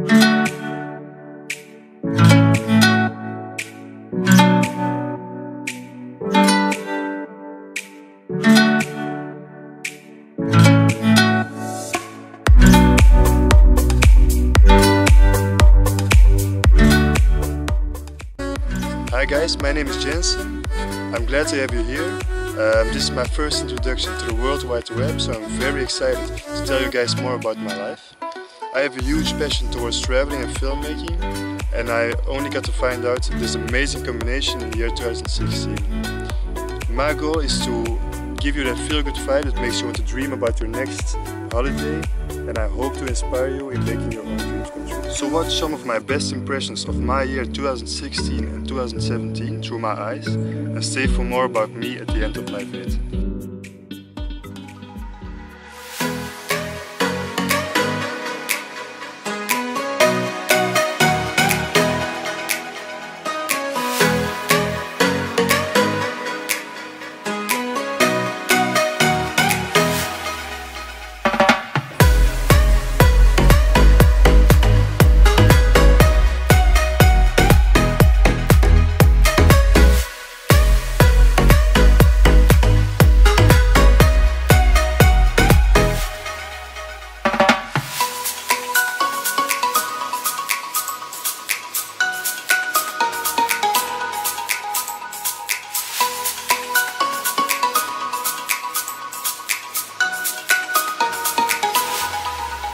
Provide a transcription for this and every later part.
Hi guys, my name is Jens. I'm glad to have you here. Um, this is my first introduction to the World Wide Web, so I'm very excited to tell you guys more about my life. I have a huge passion towards traveling and filmmaking, and I only got to find out this amazing combination in the year 2016. My goal is to give you that feel-good vibe that makes you want to dream about your next holiday and I hope to inspire you in making your own dreams come true. So watch some of my best impressions of my year 2016 and 2017 through my eyes and stay for more about me at the end of my vid.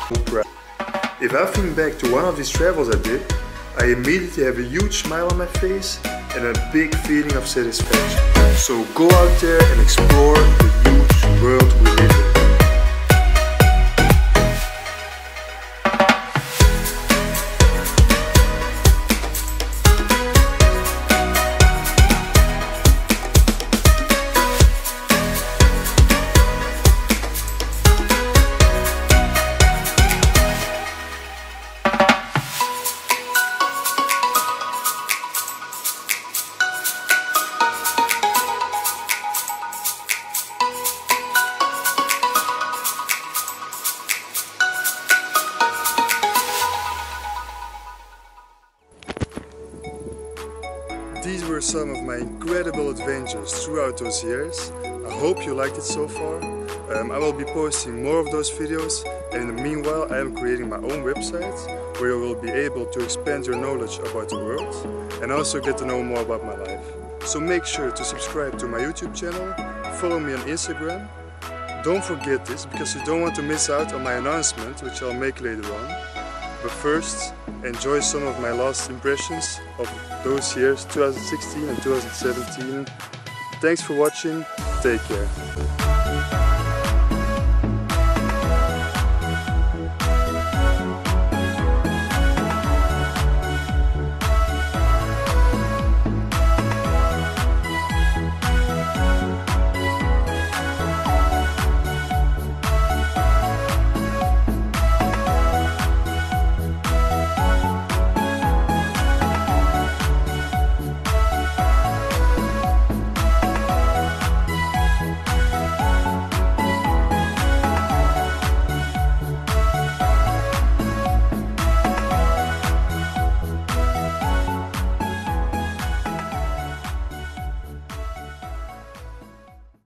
If I think back to one of these travels I did, I immediately have a huge smile on my face and a big feeling of satisfaction. So go out there and explore the huge world we live in. These were some of my incredible adventures throughout those years. I hope you liked it so far. Um, I will be posting more of those videos and in the meanwhile I am creating my own website where you will be able to expand your knowledge about the world and also get to know more about my life. So make sure to subscribe to my YouTube channel, follow me on Instagram. Don't forget this because you don't want to miss out on my announcement which I'll make later on. But first, enjoy some of my last impressions of those years 2016 and 2017. Thanks for watching, take care.